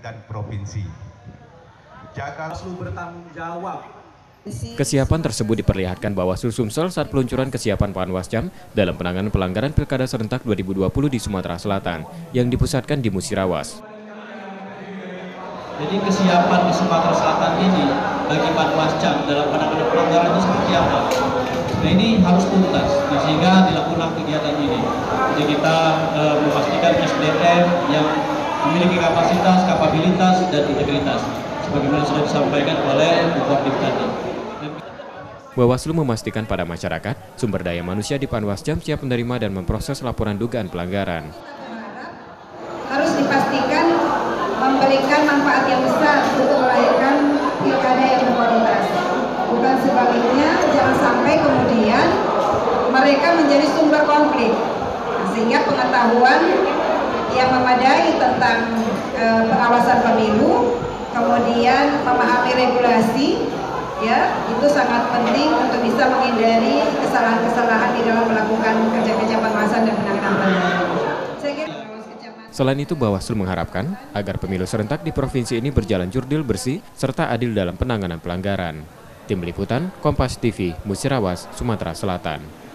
dan provinsi. Jaga selalu bertanggung jawab Kesiapan tersebut diperlihatkan Bawaslu Sumsel saat peluncuran kesiapan Panwascam dalam penanganan pelanggaran Pilkada serentak 2020 di Sumatera Selatan yang dipusatkan di Musirawas. Jadi kesiapan di Sumatera Selatan ini bagi Panwascam dalam penanganan pelanggaran itu seperti apa? Nah ini harus tuntas, nah, sehingga dilakukan kegiatan ini. Jadi kita e, memastikan SDM yang memiliki kapasitas, kapabilitas, dan integritas. Sebagaimana sudah disampaikan oleh Bupati tadi. Bawaslu memastikan pada masyarakat, sumber daya manusia di Panwascam siap menerima dan memproses laporan dugaan pelanggaran. Harus dipastikan memberikan manfaat yang besar untuk melahirkan pilkada yang berkualitas. Bukan sebaliknya, jangan sampai kemudian mereka menjadi sumber konflik. Nah, sehingga pengetahuan yang memadai tentang e, pengawasan pemilu, kemudian memahami regulasi, ya itu sangat penting untuk bisa menghindari kesalahan-kesalahan di dalam melakukan kerja-kerja pengawasan dan penanganan pelanggaran. Selain itu, Bawaslu mengharapkan agar pemilu serentak di provinsi ini berjalan jurdil bersih serta adil dalam penanganan pelanggaran. Tim Liputan, Kompas TV, Musirawas, Sumatera Selatan.